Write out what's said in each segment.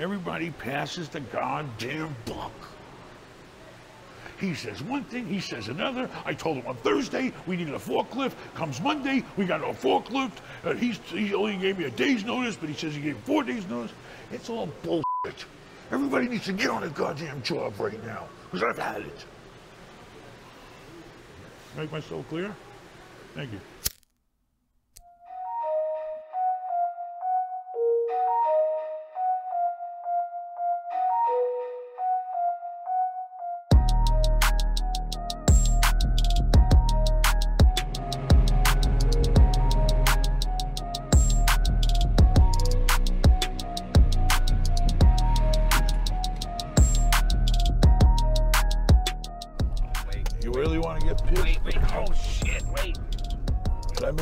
everybody passes the goddamn buck. He says one thing, he says another. I told him on Thursday we needed a forklift. Comes Monday, we got a forklift. Uh, he's, he only gave me a day's notice, but he says he gave four days' notice. It's all bullshit. Everybody needs to get on a goddamn job right now, because I've had it. Make myself clear? Thank. You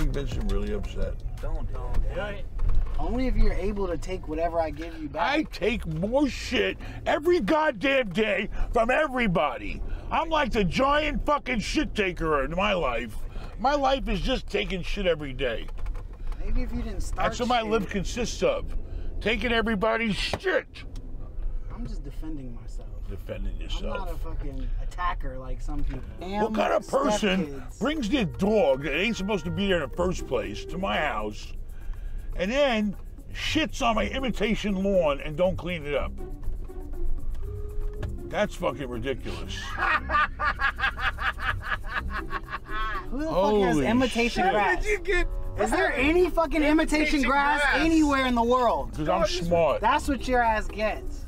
make Vincent really upset? Don't do it. Only if you're able to take whatever I give you back. I take more shit every goddamn day from everybody. I'm like the giant fucking shit taker in my life. My life is just taking shit every day. Maybe if you didn't start. That's what my shit, life consists of. Taking everybody's shit. I'm just defending myself. Defending yourself. I'm not a fucking attacker like some people. What kind of person Stepkids. brings their dog that ain't supposed to be there in the first place to my house and then shits on my imitation lawn and don't clean it up? That's fucking ridiculous. Who the fuck has imitation shit. grass? you get? Is there any fucking imitation Imitation grass, grass. anywhere in the world? Because I'm smart. That's what your ass gets.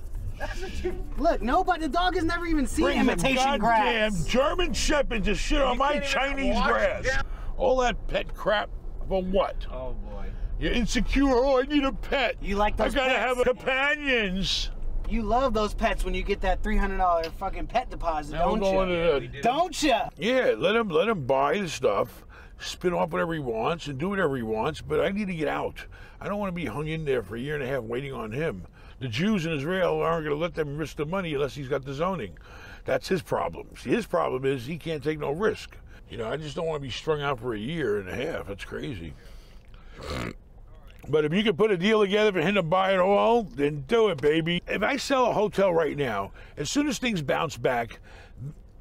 Look, nobody, the dog has never even seen Brings a imitation goddamn grass. German Shepherd to shit on my Chinese grass. them. All that pet crap for what? Oh boy. You're insecure. Oh, I need a pet. You like those I those gotta pets? have companions. You love those pets when you get that $300 fucking pet deposit, Now don't you? to the- Don't you? Yeah, let him let him buy the stuff, spin off whatever he wants, and do whatever he wants. But I need to get out. I don't want to be hung in there for a year and a half waiting on him. The Jews in Israel aren't going to let them risk the money unless he's got the zoning. That's his problem. See, his problem is he can't take no risk. You know, I just don't want to be strung out for a year and a half. That's crazy. But if you can put a deal together for him to buy it all, then do it, baby. If I sell a hotel right now, as soon as things bounce back,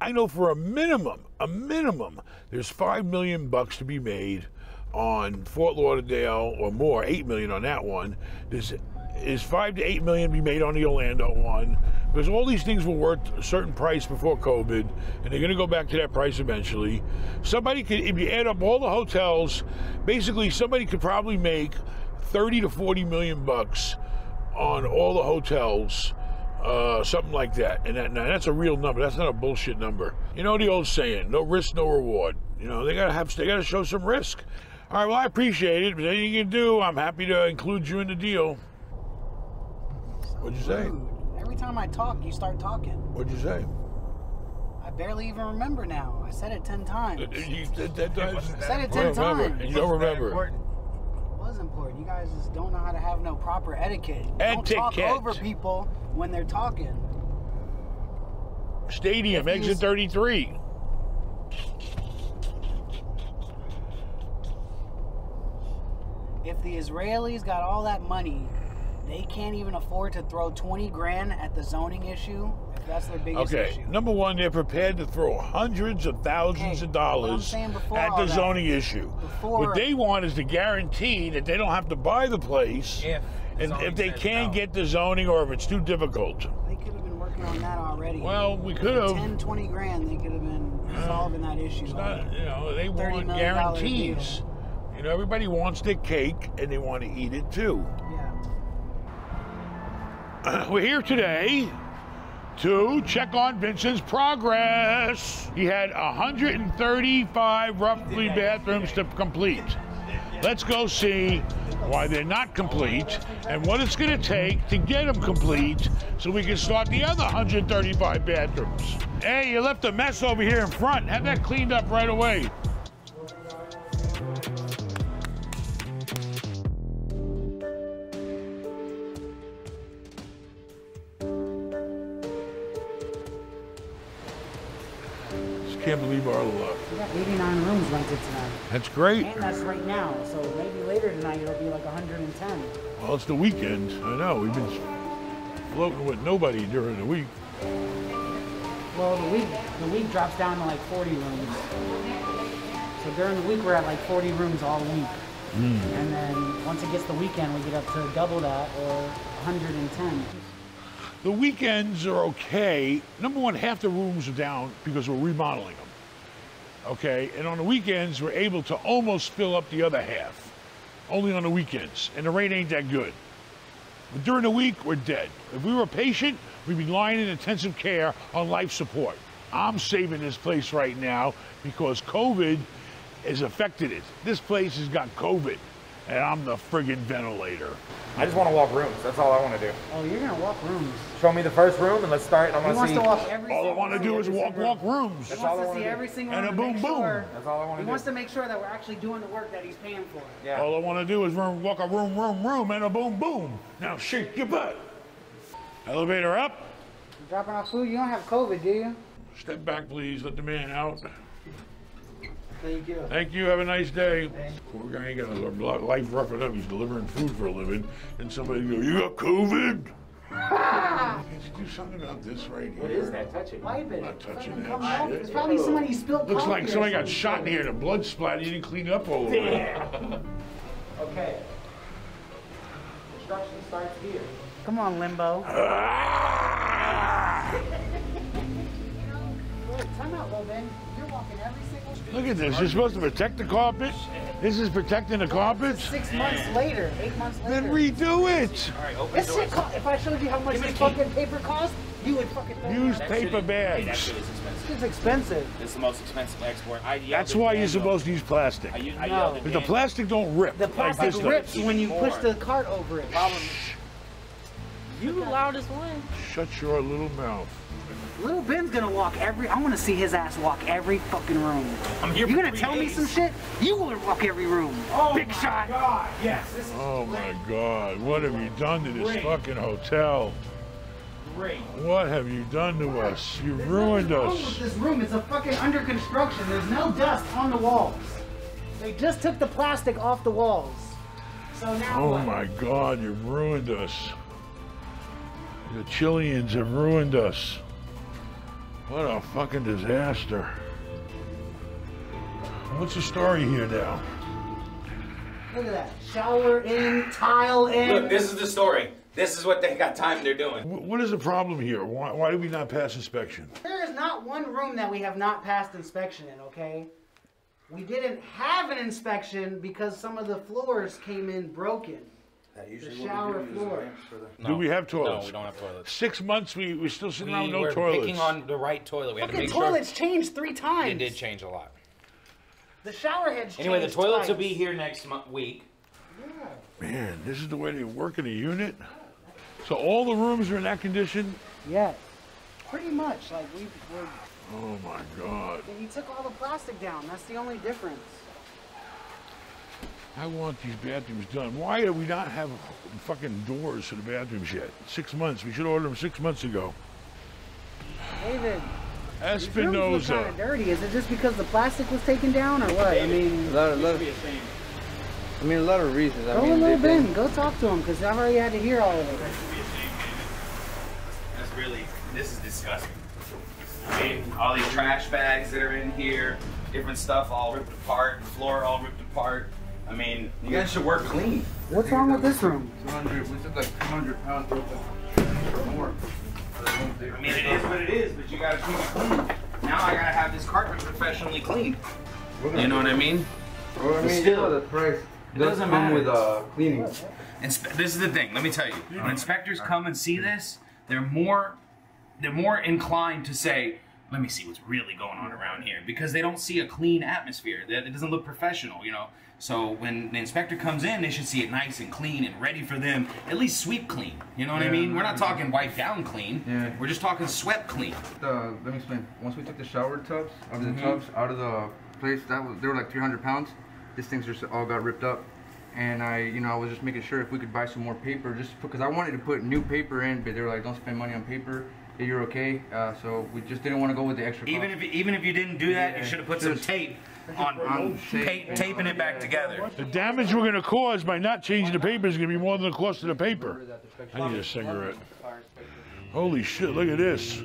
I know for a minimum, a minimum, there's five million bucks to be made on Fort Lauderdale or more, eight million on that one. There's is five to eight million be made on the Orlando one because all these things were worth a certain price before COVID, and they're going to go back to that price eventually. Somebody could, if you add up all the hotels, basically somebody could probably make thirty to forty million bucks on all the hotels uh, something like that. And that, that's a real number. That's not a bullshit number. You know the old saying: "No risk, no reward." You know they gotta have, they gotta show some risk. All right, well I appreciate it. But anything you can do, I'm happy to include you in the deal. What'd you say? Rude. Every time I talk, you start talking. What'd you say? I barely even remember now. I said it 10 times. Uh, you- that- that- that- wasn't Said it 10 don't remember. times. You don't remember. Important. It was important. You guys just don't know how to have no proper etiquette. Don't talk over people when they're talking. Stadium, If exit he's- 33. If the Israelis got all that money, they can't even afford to throw 20 grand at the zoning issue. If that's their biggest Okay, issue. number one, they're prepared to throw hundreds of thousands Okay, of what I'm dollars saying before at all the that- zoning issue. before- what they want is to guarantee that they don't have to buy the place If and if they can't no. get the zoning or if it's too difficult. They could have been working on that already. Well, we could have. 10, 20 grand, they could have been solving that issue. It's not, you know, they want million guarantees. You know, everybody wants their cake and they want to eat it too. We're here today to check on Vincent's progress. He had 135 roughly bathrooms to complete. Let's go see why they're not complete and what it's going to take to get them complete so we can start the other 135 bathrooms. Hey, you left a mess over here in front. Have that cleaned up right away. Can't believe our luck. We got 89 rooms rented tonight. That's great. And that's right now. So maybe later tonight it'll be like 110. Well, it's the weekend. I know. We've been floating with nobody during the week. Well, the week the week drops down to like 40 rooms. So during the week we're at like 40 rooms all week. Hmm. And then once it gets the weekend, we get up to double that or 110. The weekends are okay. Number one, half the rooms are down because we're remodeling them. Okay, and on the weekends we're able to almost fill up the other half. Only on the weekends, and the rate ain't that good. But during the week, we're dead. If we were patient, we'd be lying in intensive care on life support. I'm saving this place right now because COVID has affected it. This place has got COVID, and I'm the friggin' ventilator. I just want to walk rooms. That's all I want to do. Oh, you're gonna walk rooms. Show me the first room and let's start. I'm gonna wants see. to walk every. All I want to do is walk, single walk rooms. He That's all I wants to wanna see do. every single And room a boom, boom. sure. That's all I want to do. He wants to make sure that we're actually doing the work that he's paying for. Yeah. All I want to do is run, walk a room, room, room, and a boom, boom. Now shake your butt. Elevator up. You're dropping off food. You don't have COVID, do you? Step back, please. Let the man out. Thank you. Thank you. Have a nice day. Poor guy ain't got a life rough it up. He's delivering food for a living. And somebody go, You got COVID? Can't you do something about this right here? What is that touching? Wipe it. Not touching Fucking that come off. shit. It's probably somebody spilled Looks like or somebody got shot in here and the blood splattered. You didn't clean it up all over. Okay. Construction starts here. Come on, Limbo. Ah! Look at this. You're supposed to protect the carpet. This is protecting the carpets. Six months later, eight months later. Then redo it. All right, open This doors. shit cost, if I showed you how much this fucking paper cost, you would fucking throw Use it out. paper Hey, that bags. shit is expensive. It's expensive. It's the most expensive export. I That's why you're supposed to use plastic. I, u- I No. yelled at But the plastic don't rip. The like plastic this rips when you push the cart over it. Problem You the loudest one. Shut your little mouth. Little Ben's gonna walk every. I want to see his ass walk every fucking room. I'm here You for gonna three tell me some shit? You gonna walk every room? Oh Big shot. God, yes, this is Oh my God. What have you done to this Great. fucking hotel? great. What have you done to us? You ruined Nothing wrong with us. This room is a fucking under construction. There's no dust on the walls. They just took the plastic off the walls. So now Oh what? my God, you've ruined us. The Chileans have ruined us. What a fucking disaster. What's the story here now? Look at that. Shower in, tile in. Look, this is the story. This is what they got time they're doing. What is the problem here? Why, why did we not pass inspection? There is not one room that we have not passed inspection in, okay? We didn't have an inspection because some of the floors came in broken. The shower floor. Do we have toilets? No, we don't have toilets. Six months we, we're still sitting around We with no were toilets. picking on the right toilet. We had to Fucking make toilets changed three times. it did change a lot. The shower heads Anyway, the changed toilets will twice. be here next mo- week. Man, this is the way they work in a unit? So all the rooms are in that condition? Yes. Pretty much. Like we were Oh my God. he took all the plastic down. That's the only difference. I want these bathrooms done. Why do we not have fucking doors to the bathrooms yet? Six months. We should order them six months ago. David, these rooms look Espinoza. kind of dirty. Is it just because the plastic was taken down, or what? I mean, A lot, a lot of, I mean, a lot of reasons. I go mean, a little they've been- Ben. Go talk to him, because I've already had to hear all of it. That's really, this is disgusting. I mean, all these trash bags that are in here, different stuff all ripped apart, floor all ripped apart. I mean, you guys should work clean. What's wrong with this room? 200, we took like 200 pounds worth of more. I mean, it is what it is, but you gotta keep it clean. Now I gotta have this carpet professionally cleaned. You know what I mean? Well, I mean, Still. the price does doesn't come matter. with uh, cleaning. Inspe- this is the thing. Let me tell you. When inspectors come and see this, they're more they're more inclined to say, "Let me see what's really going on around here," because they don't see a clean atmosphere. That it doesn't look professional, you know. So when the inspector comes in, they should see it nice and clean and ready for them. At least sweep clean. You know what I mean? We're not talking wipe down clean. Yeah. We're just talking swept clean. The, let me explain. Once we took the shower tubs, out of the mm-hmm. tubs, out of the place, that was they were like 300 pounds. These things just all got ripped up. And I, you know, I was just making sure if we could buy some more paper, just because I wanted to put new paper in, but they were like, don't spend money on paper. That you're okay. Uh, so we just didn't want to go with the extra. Even if even if you didn't do that, you should have put some tape on, on tape. ta- taping it back together. The damage we're gonna cause by not changing the paper is gonna be more than the cost of the paper. I need a cigarette. Holy shit, look at this.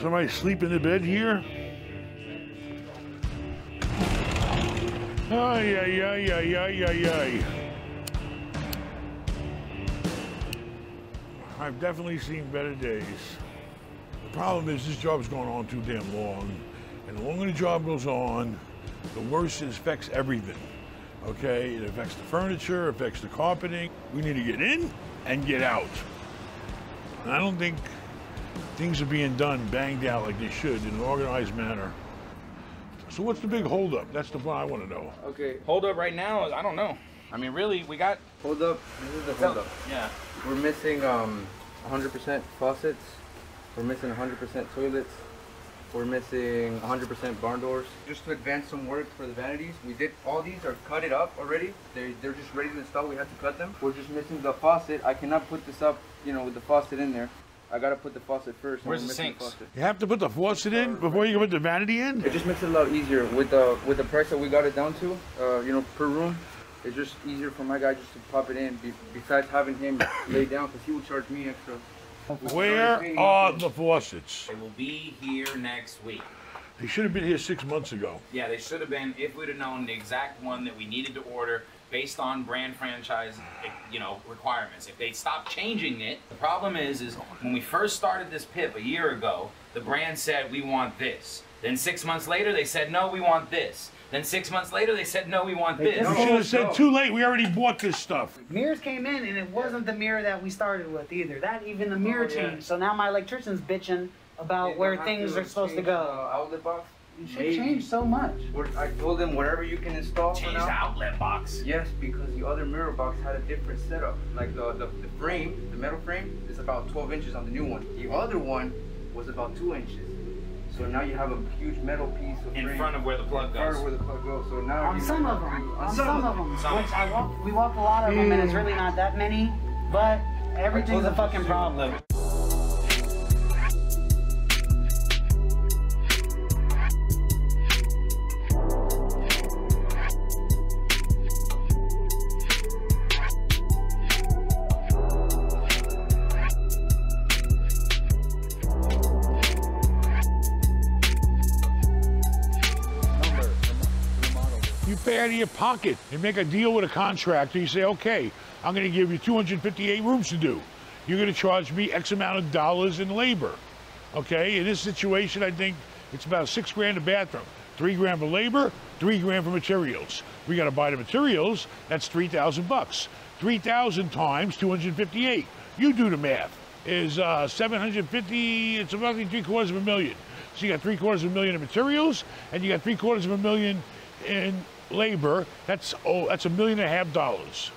Somebody sleep in the bed here? Ay, ay, ay, ay, ay, ay, ay. I've definitely seen better days. The problem is this job's going on too damn long. And the longer the job goes on, the worse it affects everything. Okay, it affects the furniture, affects the carpeting. We need to get in and get out. And I don't think things are being done banged out like they should in an organized manner. So what's the big holdup? That's the one I want to know. okay, Hold up right now. I don't know. I mean, really, we got. hold up. This is the hold up. Yeah. We're missing um 100% faucets. We're missing 100% toilets. We're missing 100% barn doors. Just to advance some work for the vanities, we did all these are cut it up already. They they're just ready to install. We have to cut them. We're just missing the faucet. I cannot put this up, you know, with the faucet in there. I gotta put the faucet first. Where's the sinks? faucet. You have to put the faucet in before you can put the vanity in? It just makes it a lot easier with the with the price that we got it down to. Uh, you know, per room. It's just easier for my guy just to pop it in. Be, besides having him lay down, because he would charge me extra. Where are the faucets? They will be here next week. They should have been here six months ago. Yeah, they should have been if we'd have known the exact one that we needed to order based on brand franchise, you know, requirements. If they stopped changing it, the problem is, is when we first started this PIP a year ago, the brand said we want this. Then six months later, they said no, we want this. Then six months later, they said no, we want They this. just- You should have said too late. We already bought this stuff. Mirrors came in and it wasn't the mirror that we started with either. That even the mirror Oh, yeah. changed. So now my electrician's bitching about where things are supposed to change go. the outlet box. It should maybe. change so much. I told them whatever you can install for Change the outlet box. Yes, because the other mirror box had a different setup. Like the, the, the frame, the metal frame, is about 12 inches on the new one. The other one was about 2 inches. So now you have a huge metal piece of In frame front of where the plug in front goes. of where the plug goes. So now On some of them. to- On some of them. Some. Which I walk, we walked a lot of them and it's really not that many. But hmm. everything's a fucking problem. Of your pocket and make a deal with a contractor. You say, okay, I'm going to give you 258 rooms to do. You're going to charge me X amount of dollars in labor. Okay, in this situation, I think it's about six grand a bathroom. Three grand for labor, three grand for materials. We got to buy the materials. That's 3,000 bucks. 3,000 times 258. You do the math. Is uh, 750, it's roughly three quarters of a million. So you got three quarters of a million in materials, and you got three quarters of a million in labor. That's oh, that's a million and a half dollars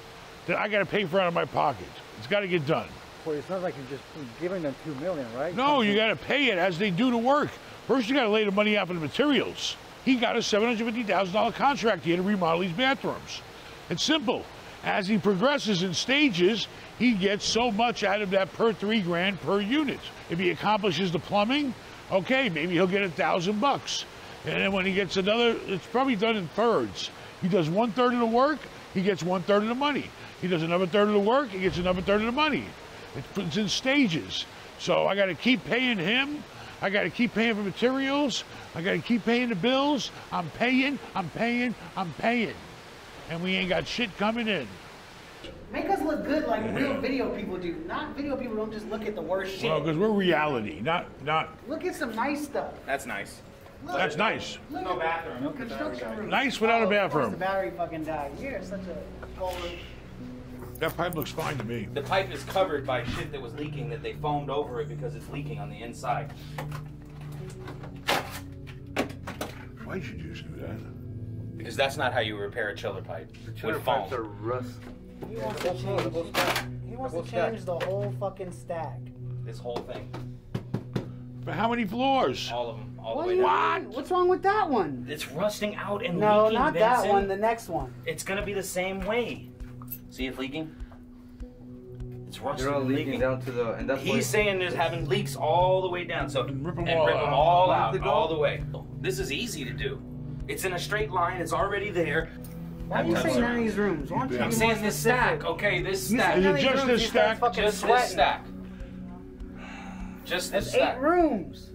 that I got to pay for out of my pocket. It's got to get done. Well, it's not like you're just giving them two million, right? No, you got to pay it as they do the work. First, you got to lay the money out for the materials. He got a $750,000 contract here to remodel these bathrooms. It's simple. As he progresses in stages, he gets so much out of that per three grand per unit. If he accomplishes the plumbing, okay, maybe he'll get a thousand bucks. And then when he gets another, it's probably done in thirds. He does one third of the work, he gets one third of the money. He does another third of the work, he gets another third of the money. It's in stages. So I got to keep paying him. I got to keep paying for materials. I got to keep paying the bills. I'm paying, I'm paying, I'm paying. And we ain't got shit coming in. Make us look good like real video people do. Not video people don't just look at the worst shit. Well, because we're reality, not, not, Look at some nice stuff. That's nice. Look, that's nice. Look No bathroom. no construction room. Nice without a of course bathroom. The battery fucking died. You're such a baller. That pipe looks fine to me. The pipe is covered by shit that was leaking that they foamed over it because it's leaking on the inside. Why'd you just do that? Because that's not how you repair a chiller pipe. The Chiller with foam. pipes are rust. He wants to change. He wants to change the whole fucking stack. This whole thing. But how many floors? All of them. All What the way down. mean? What's wrong with that one? It's rusting out and No, leaking, not that one. The next one. It's gonna be the same way. See it leaking? It's It's rusted They're all and leaking leaking. down to the, and that's why. He's saying there's having leaks all the way down, so And rip 'em and all rip 'em out. all Where's out, the all the way. This is easy to do. It's in a straight line. It's already there. Why do you say none of these rooms? Why don't you I'm be saying more this stack. Okay, this stack. said Is none it just this stack? Just this stack. Just this That's stack. eight rooms.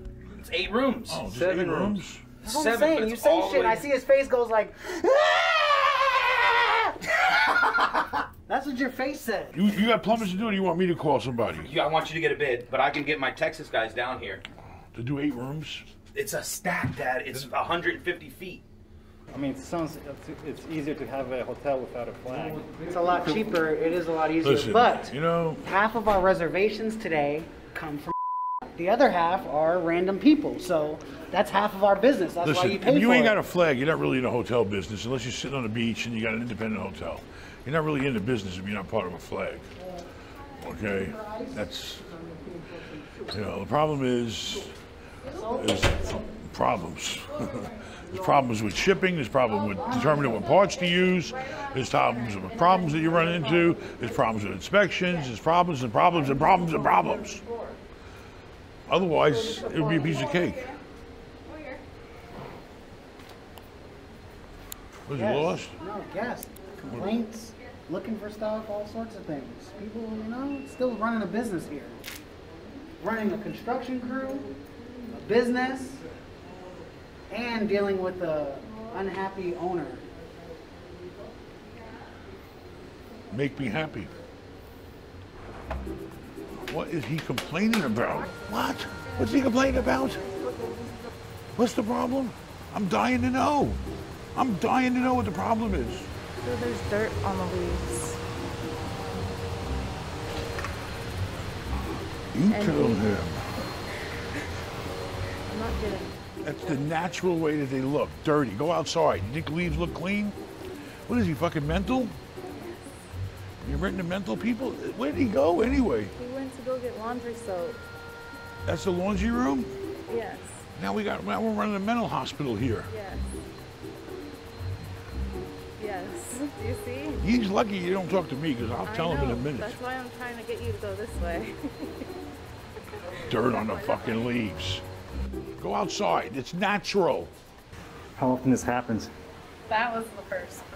It's eight rooms. Oh, just Seven eight rooms. That's what I'm Seven, but saying. You say shit, way- I see his face goes like. That's what your face said. You, you got plumbers to do, or you want me to call somebody Yeah, I want you to get a bid, but I can get my Texas guys down here. to do eight rooms? It's a stack, Dad. It's 150 feet. I mean, it sounds it's, it's easier to have a hotel without a flag. It's a lot cheaper. It is a lot easier. Listen, but you know, half of our reservations today come from. The other half are random people. So that's half of our business. That's why listen, you if pay you for ain't it. got a flag, you're not really in the hotel business unless you're sitting on the beach and you got an independent hotel. You're not really in the business if you're not part of a flag. Okay, that's you know the problem is is problems. There's problems with shipping. There's problems with determining what parts to use. There's problems with problems that you run into. There's problems with inspections. There's problems and problems and problems and problems. Otherwise, it would be a piece of cake. Was you Yes. lost? No, yes. Complaints, looking for stuff, all sorts of things. People, you know, still running a business here. Running a construction crew, a business, and dealing with a unhappy owner. Make me happy. What is he complaining about? What? What's he complaining about? What's the problem? I'm dying to know. I'm dying to know what the problem is. So there's dirt on the leaves. You And he- him. I'm not kidding. That's the natural way that they look. Dirty. Go outside. You think leaves look clean? What is he, fucking mental? You renting to mental people? Where did he go anyway? He went to go get laundry soap. That's the laundry room? Yes. Now we got now we're running a mental hospital here. Yes. Yes. Do you see? He's lucky you don't talk to me because I'll I tell him in a minute. That's why I'm trying to get you to go this way. Dirt on the fucking leaves. Go outside. It's natural. How often this happens? that was the first for me.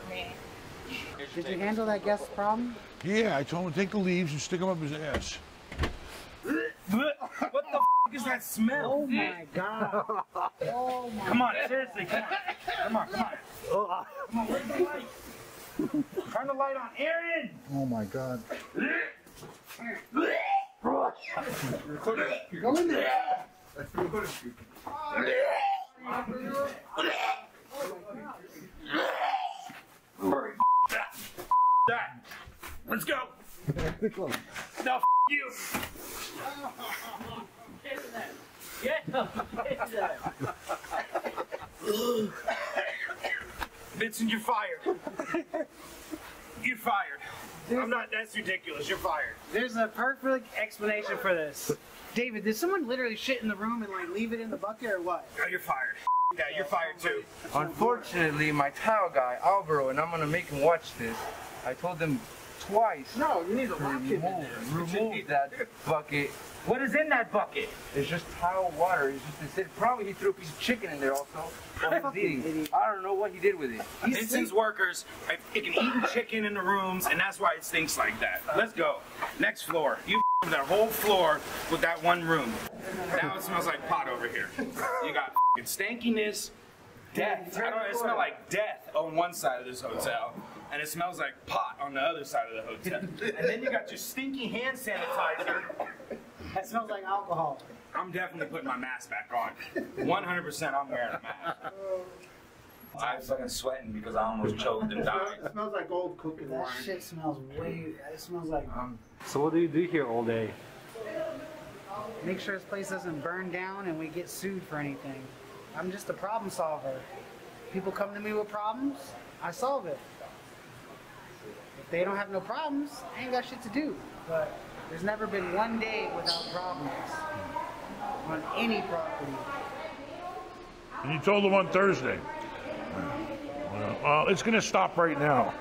Did you handle that guest problem? Yeah, I told him to take the leaves and stick them up his ass. What the f- is that smell? Oh my god. Oh my Come on, seriously, come on. Come on, come on. Come on, where's the light? Turn the light on. Aaron! Oh my god. Go in there. That. Let's go. No, f- you. Vincent, you're fired. You're fired. I'm not, that's ridiculous. You're fired. There's a perfect explanation for this. David, did someone literally shit in the room and like leave it in the bucket or what? No, you're fired. Yeah, you're fired too. Unfortunately, my tile guy, Alvaro, and I'm gonna make him watch this. I told him twice No, you need to to lock it in there. remove, remove that bucket. What is in that bucket? It's just tile water. It's just it's, probably he threw a piece of chicken in there also. While he eating. idiot. I don't know what he did with it. Uh, Vincent's workers are fucking eating chicken in the rooms, and that's why it stinks like that. Let's go. Next floor. You f***ed that whole floor with that one room. Now it smells like pot over here. You got stankiness, death. I don't know, it smells like death on one side of this hotel, and it smells like pot on the other side of the hotel. And then you got your stinky hand sanitizer. That smells like alcohol. I'm definitely putting my mask back on. 100% I'm wearing a mask. I'm fucking sweating because I almost choked and died. It smells like old cooking That wine. shit smells way. It smells like. Um, so what do you do here all day? Make sure this place doesn't burn down and we get sued for anything. I'm just a problem solver. People come to me with problems, I solve it. They don't have no problems, I ain't got shit to do. But there's never been one day without problems on any property. And you told them on Thursday. Well, well, it's going to stop right now.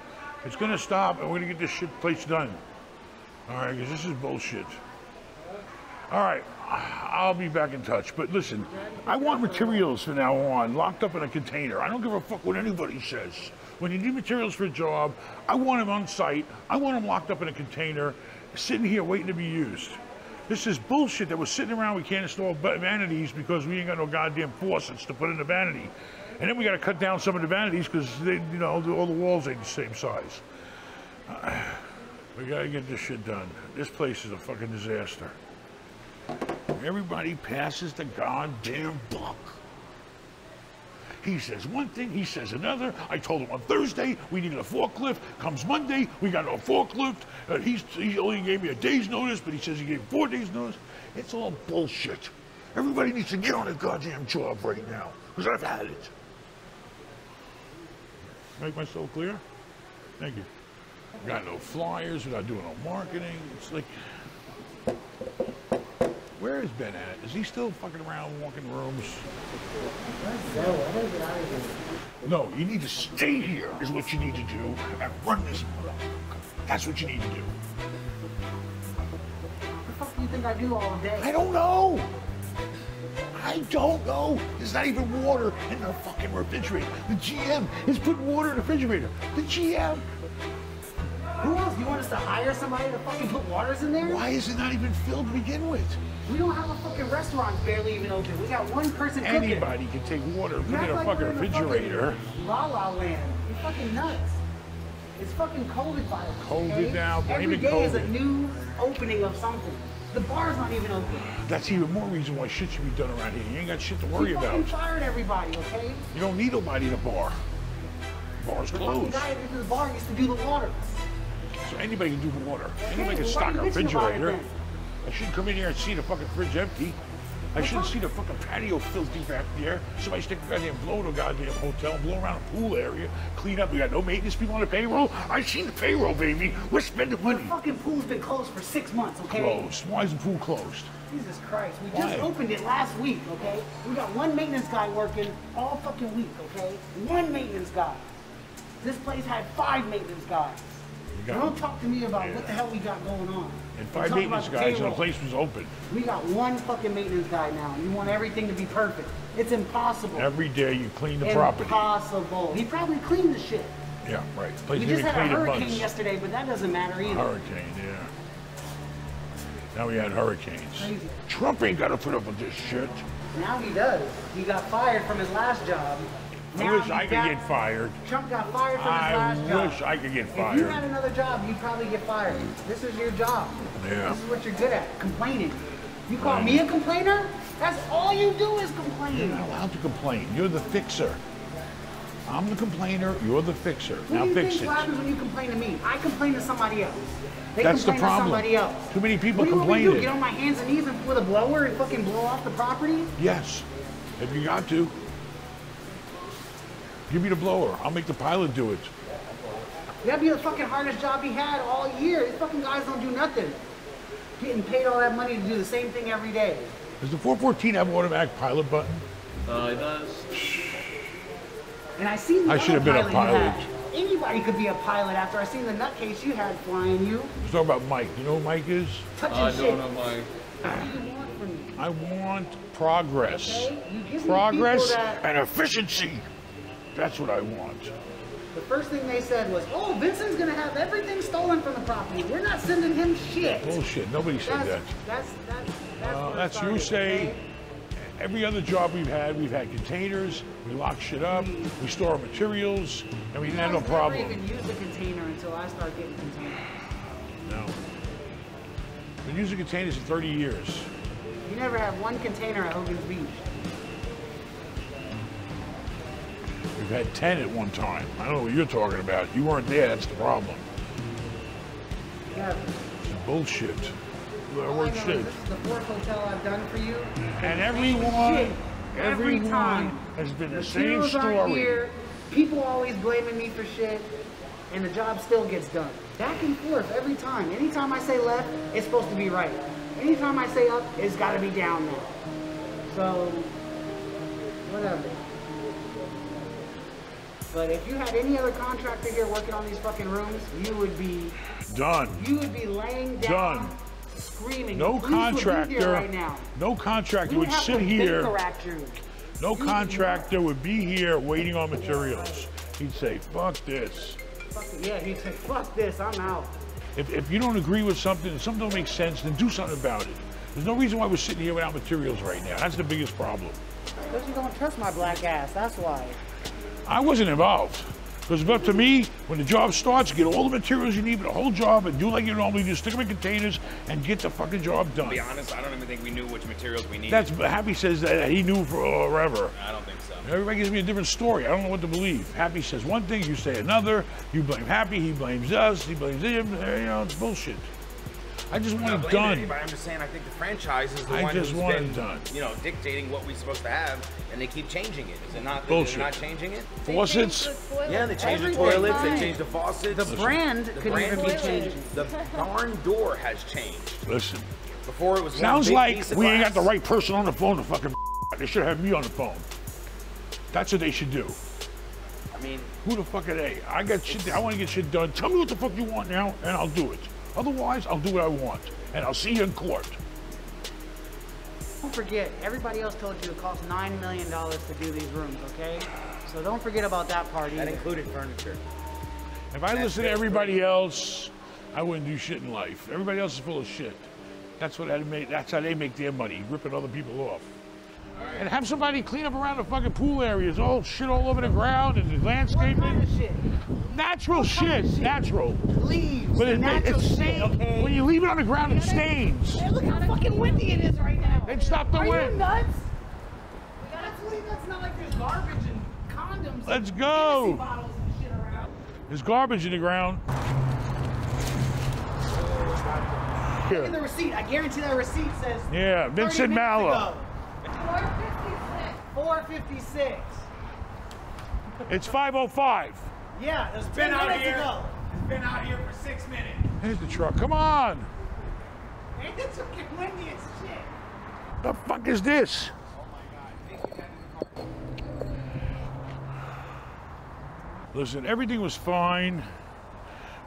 It's going to stop, and we're going to get this shit place done. All right, because this is bullshit. All right, I'll be back in touch. But listen, I want materials from now on locked up in a container. I don't give a fuck what anybody says. When you need materials for a job, I want them on site. I want them locked up in a container, sitting here waiting to be used. This is bullshit that we're sitting around. We can't install vanities because we ain't got no goddamn faucets to put in the vanity. And then we got to cut down some of the vanities because they, you know, all the walls ain't the same size. We gotta get this shit done. This place is a fucking disaster. Everybody passes the goddamn buck. He says one thing, he says another. I told him on Thursday we needed a forklift. Comes Monday, we got no forklift. Uh, he's, he only gave me a day's notice, but he says he gave four days' notice. It's all bullshit. Everybody needs to get on a goddamn job right now, because I've had it. Make myself clear? Thank you. Got no flyers, we're not doing no marketing. It's like, where is Ben at? Is he still fucking around walking rooms? No, you need to stay here, is what you need to do, and run this. Motherfucker. That's what you need to do. What the fuck do you think I do all day? I don't know. I don't know. There's not even water in the fucking refrigerator. The GM is putting water in the refrigerator. The GM. Who else? You want us to hire somebody to fucking put waters in there? Why is it not even filled to begin with? We don't have a fucking restaurant barely even open. We got one person cooking. Anybody can take water, You put it in a like fucking we're in a refrigerator. fucking La La land. You're fucking nuts. It's fucking COVID virus. COVID okay? now, blame Every day is a new opening of something. The bar's not even open. That's even more reason why shit should be done around here. You ain't got shit to worry about. fired everybody, okay? You don't need nobody in a bar. Bar's closed. The guy at the bar used to do the water. So anybody can do the water. Anybody can stock a bitching about it refrigerator. I shouldn't come in here and see the fucking fridge empty. I shouldn't see the fucking patio filthy back there. Somebody stick a goddamn blow to a goddamn hotel, blow around a pool area, clean up. We got no maintenance people on the payroll. I seen the payroll, baby. We're spending The money. fucking pool's been closed for six months, okay? Closed. Why is the pool closed? Jesus Christ, we Why? just opened it last week, okay? We got one maintenance guy working all fucking week, okay? One maintenance guy. This place had five maintenance guys. Got Don't talk to me about what the hell we got going on. and We're five maintenance guys, and the place was open. We got one fucking maintenance guy now. You want everything to be perfect. It's impossible. Every day you clean the property. Impossible. He probably cleaned the shit. Yeah, right. The place We just had a hurricane months. yesterday, but that doesn't matter either. Hurricane, yeah. Now we had hurricanes. Crazy. Trump ain't got to put up with this shit. Now he does. He got fired from his last job. I wish I could got- get fired. Trump got fired from his I last job. I wish I could get fired. If you had another job, you'd probably get fired. This is your job. Yeah. This is what you're good at, complaining. You call me a complainer? That's all you do is complain. You're not allowed to complain. You're the fixer. I'm the complainer. You're the fixer. What now do you fix think it. happens when you complain to me? I complain to somebody else. They That's the complain problem. to somebody else. Too many people what do you want me to do? Get on my hands and knees and with a blower and fucking blow off the property? Yes, if you got to. Give me the blower. I'll make the pilot do it. That'd be the fucking hardest job he had all year. These fucking guys don't do nothing. Getting paid all that money to do the same thing every day. Does the 414 have an automatic pilot button? Uh, it does. And I seen the I should have been a pilot you pilot. Anybody could be a pilot after I seen the nutcase you had flying you. Let's talk about Mike. You know who Mike is? Touching Uh, shit. no, no, my. What do you want from me? I want progress. Okay? You give Progress people that- and efficiency. That's what I want. The first thing they said was, "Oh, Vincent's gonna have everything stolen from the property. We're not sending him shit." Bullshit. Nobody said That's that. that's that's that's, Uh, that's you say. okay? Every other job we've had, we've had containers, we lock shit up, we store our materials, and we had no problem. Never even used a container until I started getting containers. No. Been using containers for 30 years. You never have one container at Hogan's Beach. We've had 10 at one time. I don't know what you're talking about. You weren't there, that's the problem. It's bullshit. Oh, I All I work know shit. is this is the fourth hotel I've done for you. And everyone, Every everyone time. has been the same Materials aren't story. here. People always blaming me for shit, and the job still gets done. Back and forth every time. Anytime I say left, it's supposed to be right. Anytime I say up, it's got to be down now. So, whatever. But if you had any other contractor here working on these fucking rooms, you would be Done. You would be laying down, Done. screaming. No The police would be here contractor. right now. No contractor would would sit here. Baker-act you. No contractor would be here waiting on materials. He'd say, "Fuck this." Fuck Yeah, he'd say, fuck this, I'm out. If, if you don't agree with something, and something don't make sense, then do something about it. There's no reason why we're sitting here without materials right now. That's the biggest problem. Because you don't trust my black ass, that's why. I wasn't involved. Because it's up to me, when the job starts, get all the materials you need for the whole job and do like you normally do, stick them in containers and get the fucking job done. To be honest, I don't even think we knew which materials we needed. That's Happy says that he knew for forever. I don't think so. Everybody gives me a different story. I don't know what to believe. Happy says one thing, you say another. You blame Happy, he blames us, he blames him. You know, it's bullshit. I just want it done. anybody. I'm just saying I think the franchise is the I one just who's want been, it done. you know, dictating what we're supposed to have, and they keep changing it. Is it not? Bullshit. They're not changing it. Faucets, Yeah, they changed the Everything. toilets. They changed the faucets. The brand the could brand even be changed. changed. The darn door has changed. listen. Before it was Sounds one big like piece of we ain't got the right person on the phone to fucking. They should have me on the phone. That's what they should do. I mean, Who the fuck are they? I got shit. I want to get shit done. Tell me what the fuck you want now, and I'll do it. Otherwise, I'll do what I want, and I'll see you in court. Don't forget, everybody else told you it cost $9 million to do these rooms, okay? So don't forget about that part that included furniture. If I listen to everybody else, I wouldn't do shit in life. Everybody else is full of shit. That's what I make. That's how they make their money, ripping other people off. And have somebody clean up around the fucking pool areas. All shit all over the ground and the What kind landscaping. of shit? Natural shit. shit? Natural. Leaves, But it, natural it's shit, okay? When you leave it on the ground, it stains. Hey, look how fucking windy it is right now. Then stop the Are you wind. nuts? That's, that's not like there's garbage and condoms Let's and go. Bottles and shit around. There's garbage in the ground. Look at the Here. receipt. I guarantee that receipt says Yeah, Vincent Mallow. Ago. 456. It's 505. Yeah, it was been 10 out minutes here. ago. It's been out here for six minutes. Here's the truck. Come on. And it's fucking windy as shit. The fuck is this? Oh Listen, everything was fine,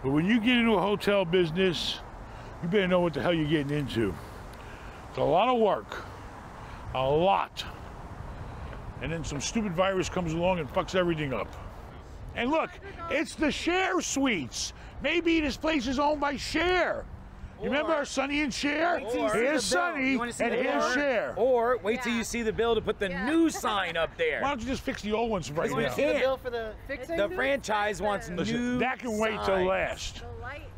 but when you get into a hotel business, you better know what the hell you're getting into. It's a lot of work, a lot. And then some stupid virus comes along and fucks everything up. And look, it's the Share Suites. Maybe this place is owned by Cher. You remember Sonny and Cher? till Here's the. Sonny You wanna see and the here's bill? Cher. Or wait till you see the bill to put the Yeah. new sign up there. Why don't you just fix the old ones right You now? see the bill for the fixing? The franchise wants Listen, new that can wait till signs. last.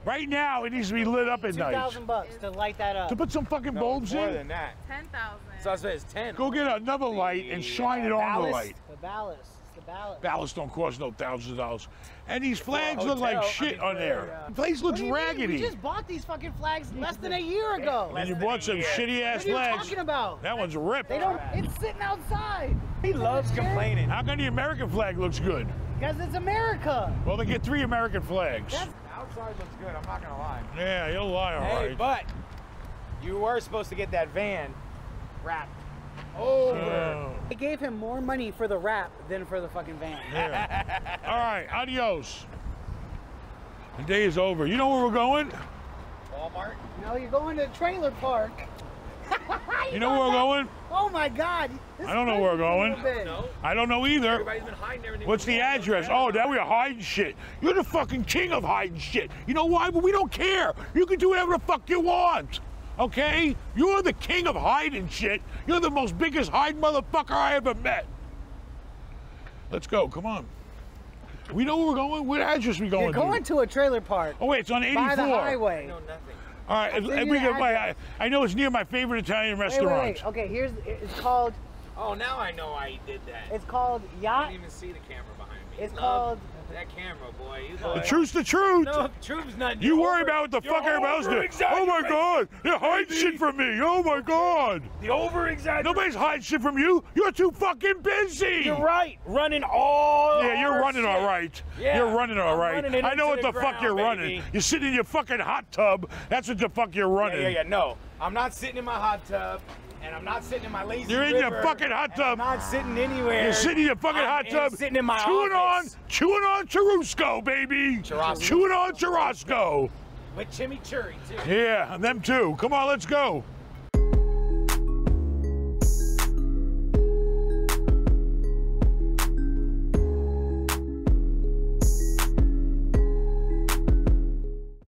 Right now, it needs to be lit up at Two night. thousand bucks to light that up. To put some fucking No, bulbs more in, than that. Ten thousand. So I said it's ten. go get another light and shine it on the light. The ballast. It's the ballast. Ballast don't cost no thousands of dollars. And these flags look like hotel, I shit mean, on for, there. uh, The place looks raggedy. you mean? We just bought these fucking flags less than a year ago. And you bought some year. shitty ass flags. What are you flags. talking about? That one's ripped. They don't. It's sitting outside. He loves complaining. How come the American flag looks good? Because it's America. Well, they get three American flags. That's- Outside looks good. I'm not gonna lie. Yeah, you'll lie, all Hey, right. but you were supposed to get that van wrapped. Oh. They gave him more money for the wrap than for the fucking van. Yeah. All right, adios. The day is over. You know where we're going? Walmart. No, you're going to trailer park. You know where we're going? Oh my God. This I don't know where we're going. is a little bit. No. I don't know either. Everybody's been hiding everything. What's the address? Oh, now we're hiding shit. You're the fucking king of hiding shit. You know why? But we don't care. You can do whatever the fuck you want. Okay? You're the king of hiding shit. You're the most biggest hide motherfucker I ever met. Let's go. Come on. We know where we're going. What address we going You're going to? to a trailer park Oh wait, it's on 84. by the highway. No, nothing. All right, I'll let give get my. I, know it's near my favorite Italian Wait, restaurant. wait, wait. Okay, here's it's called Oh, now I know why he did that. it's called I Yacht. didn't even see the camera behind me. It's Love called that camera, boy. You The truth's the truth. No, truth's not. You worry over- about what the fuck everybody else did. Oh my god, they're hiding shit from me. Oh my god. The over exaggeration. Nobody's hiding shit from you. You're too fucking busy. You're right. Running all. Yeah, you're our running shit. all right. Yeah, You're running all I'm running I know what the, the fuck you're ground, running. You're sitting in your fucking hot tub. That's what the fuck you're Yeah, running. yeah, yeah. No, I'm not sitting in my hot tub, and I'm not sitting in my lazy You're in your fucking hot tub. I'm not sitting anywhere. You're sitting in your fucking I'm hot tub, Sitting in my chewing office. on, chewing on churrasco, baby. Churrasco. Chewing on churrasco. with chimichurri too. Yeah, and them too. Come on, let's go.